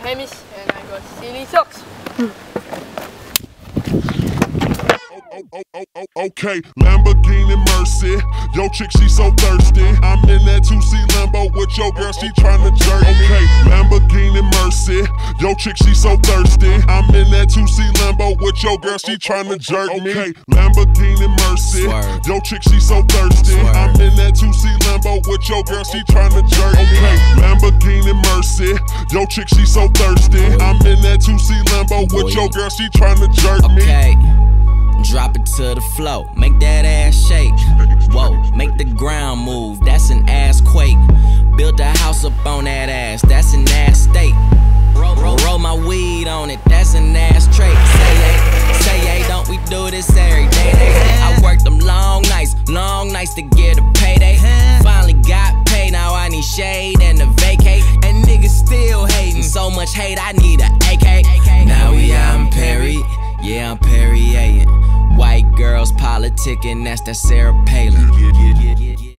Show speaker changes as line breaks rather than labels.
I'm Hamish and I got silly socks.
Okay, Lamborghini Mercy. Yo, chick, she so thirsty. I'm in that 2C Lambo with your girl, she tryna jerk me. Okay, Lamborghini Mercy. Yo, chick, she so thirsty. I'm in that 2C Lambo with your girl, she tryna jerk me. Okay, Lamborghini Mercy.
Swerve.
Yo, chick, she so thirsty. I'm in that 2C Lambo with your girl, she tryna jerk me. Okay, Lamborghini Mercy. Yo, chick, she so thirsty. I'm in that 2C Lambo with your girl, she tryna jerk me.
Okay. Drop it to the flow, make that ass shake. Whoa, make the ground move, that's an ass quake. Built a house up on that ass, that's an ass state. Roll, roll, roll my weed on it, that's an ass trait. Say hey, say hey, don't we do this every day? Much hate, I need a AK. Now we out in Paris, yeah, I'm Perry White girls politicking, that's that Sarah Palin.